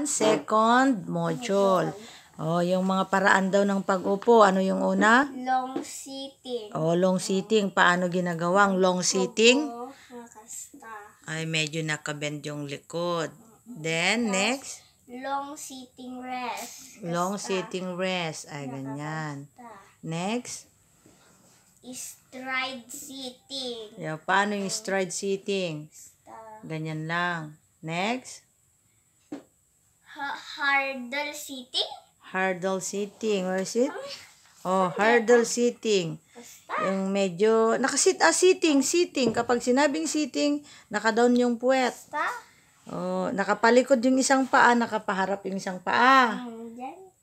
Second module. Oh, yung mga paraan daw ng pag-upo. Ano yung una? Long sitting. Oh, long sitting. Paano ginagawang long sitting? O nakasta. Ay, medyo nakabend yung likod. Then, next. Long sitting rest. Long sitting rest. Ay, ganyan. Next. Stride sitting. Yeah, paano yung stride sitting? Ganyan lang. Next. Hurdle sitting. Hurdle sitting. Where is it? Oh, hurdle sitting. Kasta. Yung medyo, nakasit, ah, sitting, sitting. Kapag sinabing sitting, nakadown yung puwet. Oh, nakapalikod yung isang paa, nakapaharap yung isang paa.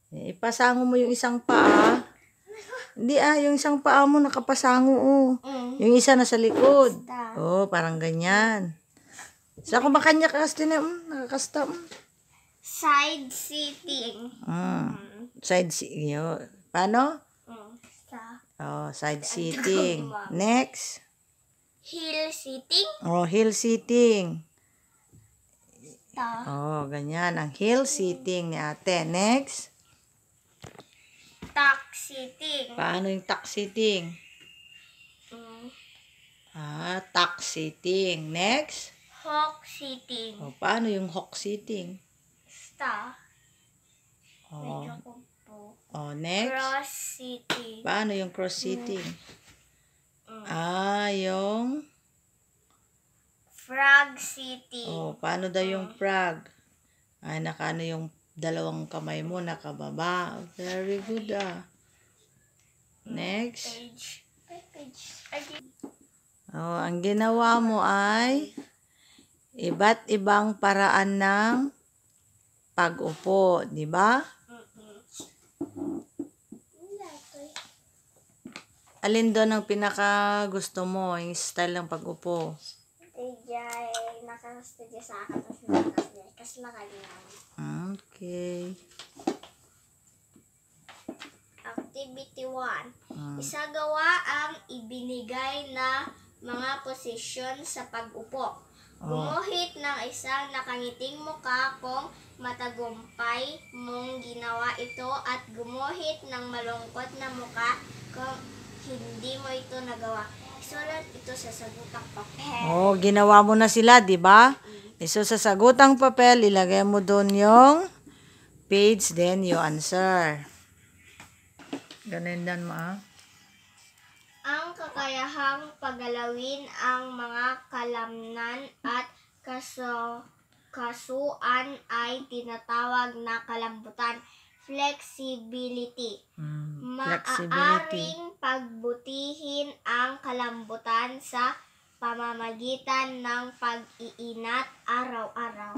Eh, Ipasango mo yung isang paa. Hindi ah, yung isang paa mo nakapasango oh. Mm. Yung isa nasa likod. Oh, parang ganyan. Sa kumakanya ka kasi na, mm, nakakasta. Mm. Side sitting. Mm. Side si yo. Paano? Mm. Oh, side sitting. Next. Hill sitting. Oh, hill sitting. Kasta. Oh, ganyan. Ang hill sitting ni ate. Next. Tuck sitting. Paano yung tuck sitting? Mm. Ah, tuck sitting. Next. Hawk sitting. Oh, paano yung hawk sitting? Kasta. Oh, Medyo kumpo. oh next. Cross sitting. Paano yung cross sitting? Mm. Ah, yung... Frog sitting. Oh, paano daw yung frog? Ay, nakaano yung dalawang kamay mo nakababa. Very good ah. Next. Page. Oh, ang ginawa mo ay iba't ibang paraan ng pag-upo, di ba? Alin doon ang pinaka gusto mo, yung style ng pag-upo? Tijay, nakastudya sa akin, tapos nakastudya, kasi nakalimutan. Okay. Activity 1. Mm. Isagawa ang ibinigay na mga posisyon sa pag-upo. Gumuhit ng isang nakangiting muka kung matagumpay mong ginawa ito at gumuhit ng malungkot na muka kung hindi mo ito nagawa. Isulat ito sa sagutang papel. Oh, ginawa mo na sila, di ba? Eh, So, sa sagutang papel, ilagay mo doon yung page, then you answer. Ganun dan mo, ah. ang kakayahang pagalawin ang mga kalamnan at kaso, kasuan ay tinatawag na kalambutan. Flexibility. Mm, flexibility. Maaaring pagbutihin ang kalambutan sa pamamagitan ng pag-iinat araw-araw.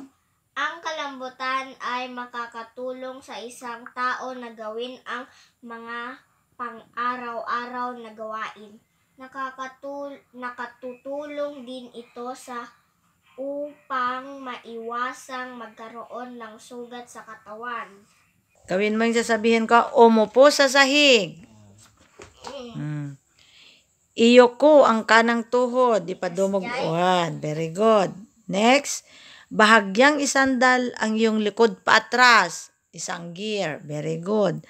Ang kalambutan ay makakatulong sa isang tao na gawin ang mga pang-araw-araw na gawain. Nakakatul nakatutulong din ito sa upang maiwasang magkaroon ng sugat sa katawan. Gawin mo yung sasabihin ko, umupo sa sahig. Mm. Iyoko ang kanang tuhod, di pa dumog. One. Very good. Next. Bahagyang isandal ang iyong likod paatras. Isang gear. Very good.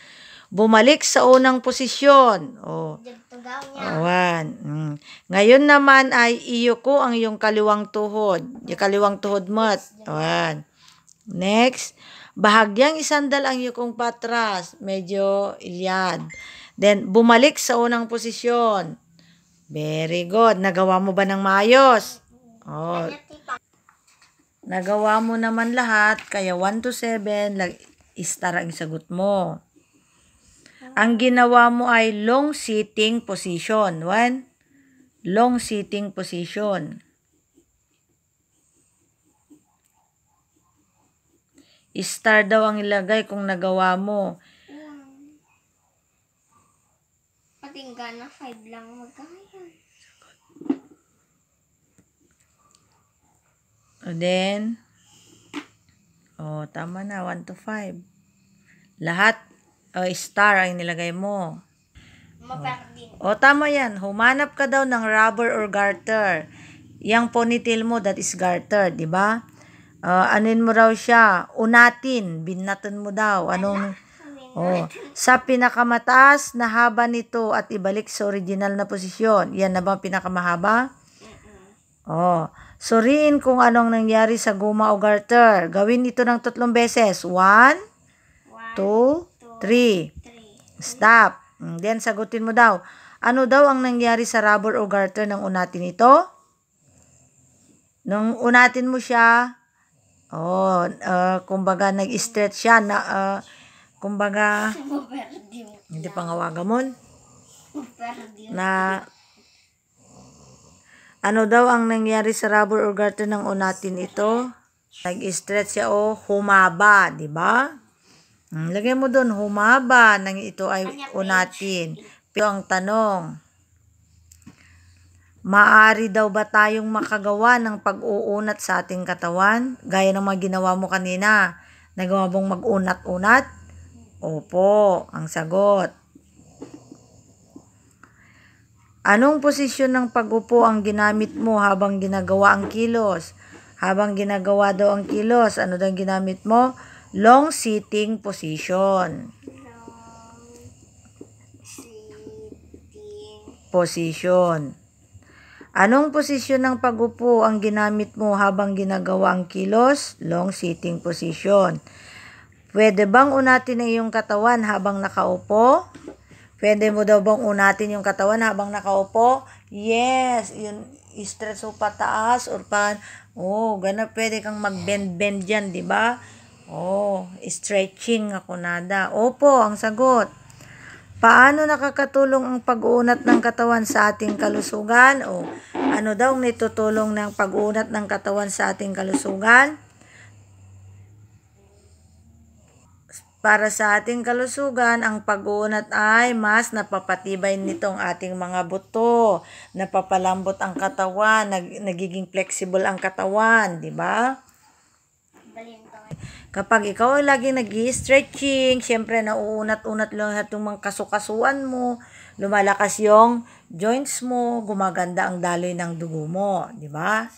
Bumalik sa unang posisyon. Niya. Awan. Mm. Ngayon naman ay iyoko ang iyong kaliwang tuhod. Yung kaliwang tuhod mo. Awan. Next. Bahagyang isandal ang iyong patras. Medyo ilyad. Then, bumalik sa unang posisyon. Very good. Nagawa mo ba ng maayos? Oh, nagawa mo naman lahat. Kaya 1 to 7, lag, star ang sagot mo. Ang ginawa mo ay long sitting position. One, long sitting position. Star daw ang ilagay kung nagawa mo. Patingga na 5 lang magkakayan. And then, oh, tama na, 1 to 5. Lahat, oh, star ang nilagay mo. Maperdin. O, tama yan. Humanap ka daw ng rubber or garter. Yang ponytail mo, that is garter, di ba? Ah, anin mo raw siya? Unatin. Binatan mo daw. Anong... Oh, sa pinakamataas na haba nito at ibalik sa original na posisyon. Yan na ba pinakamahaba? Oh, suriin kung anong nangyari sa guma o garter. Gawin ito ng tatlong beses. One, One, two, three. Stop. Mm, Then, sagutin mo daw. Ano daw ang nangyari sa rubber o garter ng unatin ito? Nung unatin mo siya, oh, uh, kumbaga nag-stretch siya na, uh, kumbaga, hindi pa nga wagamon, na ano daw ang nangyari sa rubber or garter ng unatin ito? Nag-stretch siya o humaba, di ba? Hmm, lagay mo doon, humaba nang ito ay unatin. Pero ang tanong, maari daw ba tayong makagawa ng pag-uunat sa ating katawan? Gaya ng mga ginawa mo kanina. Nagawa mong mag-unat-unat? Opo, ang sagot. Anong posisyon ng pag-upo ang ginamit mo habang ginagawa ang kilos? Habang ginagawa daw ang kilos, ano daw ginamit mo? Long sitting position. Position. Anong posisyon ng pag-upo ang ginamit mo habang ginagawa ang kilos? Long sitting position. Pwede bang unatin ang iyong katawan habang nakaupo? Pwede mo daw bang unatin yung katawan habang nakaupo? Yes, yun, i-stretch mo pataas or pa, oh, gana pwede kang mag-bend-bend dyan, di ba? Oh, stretching ako nada. Opo, ang sagot. Paano nakakatulong ang pag-uunat ng katawan sa ating kalusugan? O ano daw nitutulong ng pag-uunat ng katawan sa ating kalusugan? Para sa ating kalusugan, ang pag-uunat ay mas napapatibay nitong ating mga buto, napapalambot ang katawan, nag- nagiging flexible ang katawan, di ba? Balin to. Kapag ikaw ay laging nag stretching syempre nauunat-unat lahat yung mga kasukasuan mo, lumalakas yung joints mo, gumaganda ang daloy ng dugo mo, di ba?